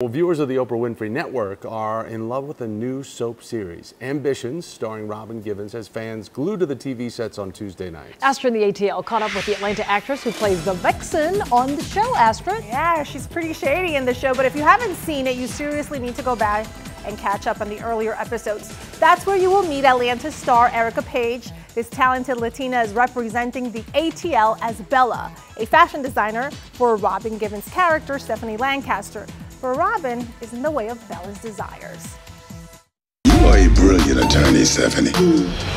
Well, viewers of the Oprah Winfrey Network are in love with a new soap series, Ambitions, starring Robin Givens, as fans glued to the TV sets on Tuesday nights. Astrid in the ATL caught up with the Atlanta actress who plays the Vixen on the show, Astrid. Yeah, she's pretty shady in the show, but if you haven't seen it, you seriously need to go back and catch up on the earlier episodes. That's where you will meet Atlanta star Erica Page. This talented Latina is representing the ATL as Bella, a fashion designer for Robin Givens' character, Stephanie Lancaster. For Robin is in the way of Bella's desires. You are a brilliant attorney, Stephanie,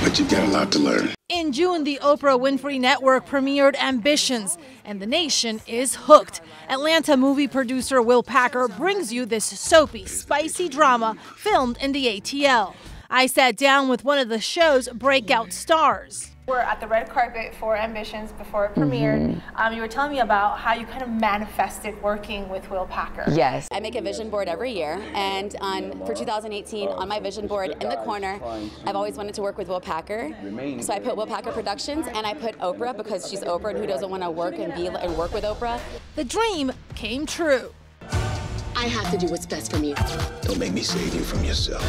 but you've got a lot to learn. In June, the Oprah Winfrey Network premiered Ambitions, and the nation is hooked. Atlanta movie producer Will Packer brings you this soapy, spicy drama filmed in the ATL. I sat down with one of the show's breakout stars. We're at the red carpet for Ambitions before it premiered. Um, you were telling me about how you kind of manifested working with Will Packer. Yes. I make a vision board every year, and on for 2018, on my vision board in the corner, I've always wanted to work with Will Packer. So I put Will Packer Productions, and I put Oprah because she's Oprah, and who doesn't want to work and be and work with Oprah? The dream came true. I have to do what's best for me. Don't make me save you from yourself.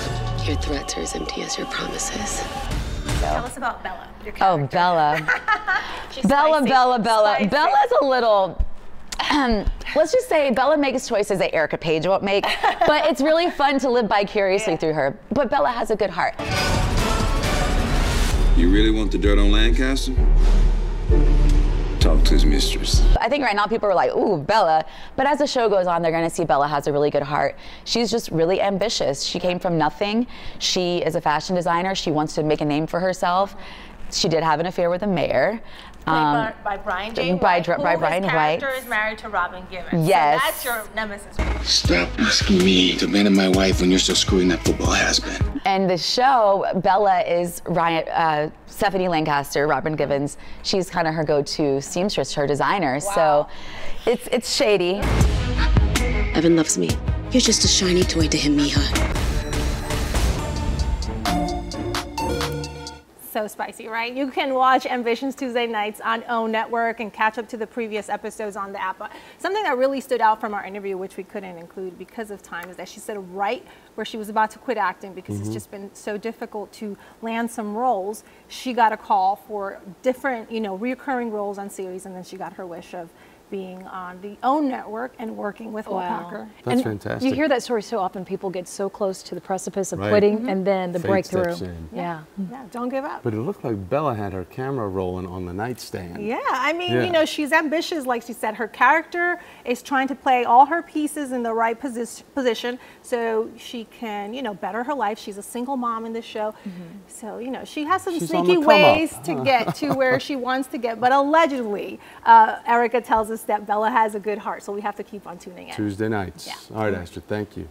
Your threats are as empty as your promises. Tell us about Bella. Your Oh. Bella. She's Bella, spicy. Bella, Bella. Spicy. Bella's a little. let's just say Bella makes choices that Erica Page won't make, but it's really fun to live vicariously Yeah. through her. But Bella has a good heart. You really want the dirt on Lancaster? Talk to his mistress. I think right now people are like, ooh, Bella. But as the show goes on, they're going to see Bella has a really good heart. She's just really ambitious. She came from nothing. She is a fashion designer. She wants to make a name for herself. She did have an affair with the mayor. Um, by, by Brian J. by White, Dr- who by his Brian White. is married to Robin Givens. Yes. So that's your nemesis. Stop asking me to abandon my wife when you're still screwing that football has been. And the show, Bella is Ryan, uh, Stephanie Lancaster, Robin Givens. She's kind of her go-to seamstress, her designer. So it's it's shady. Evan loves me. You're just a shiny toy to him, Mija. So spicy, right? You can watch Ambitions Tuesday nights on O Network and catch up to the previous episodes on the app. But something that really stood out from our interview, which we couldn't include because of time, is that she said right where she was about to quit acting because it's mm-hmm. just been so difficult to land some roles. She got a call for different, you know, reoccurring roles on series, and then she got her wish of being on the OWN network and working with Will Packer. That's and fantastic. You hear that story so often. People get so close to the precipice of Right. quitting, and then the Fate breakthrough. steps in. Yeah. Yeah, don't give up. But it looked like Bella had her camera rolling on the nightstand. Yeah, I mean, Yeah. you know, she's ambitious, like she said. Her character is trying to play all her pieces in the right posi- position so she can, you know, better her life. She's a single mom in the show. So, you know, she has some She's sneaky the come up. ways to get to where she wants to get. But allegedly, uh, Erica tells us that Bella has a good heart. So we have to keep on tuning in. Tuesday nights. Yeah. All right, Astrid, thank you.